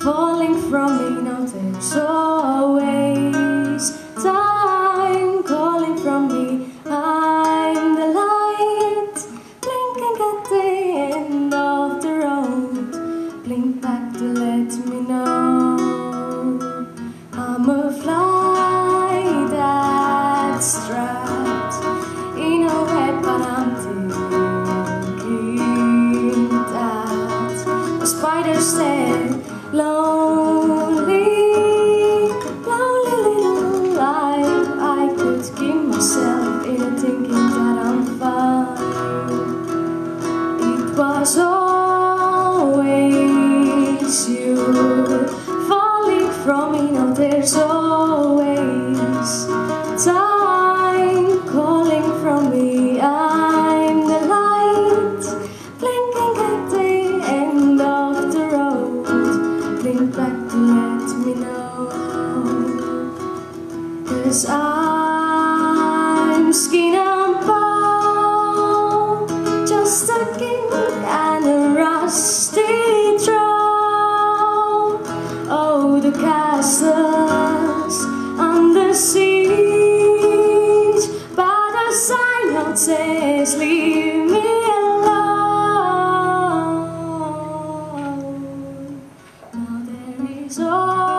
falling from the shore. understand Lonely, lonely little life I could give myself in thinking that I'm fine. It was always you Falling from me, now there's always time Cause I'm skin and bone Just a king and a rusty throne. Oh, the castles under siege But the sign out says leave me alone. Now there is all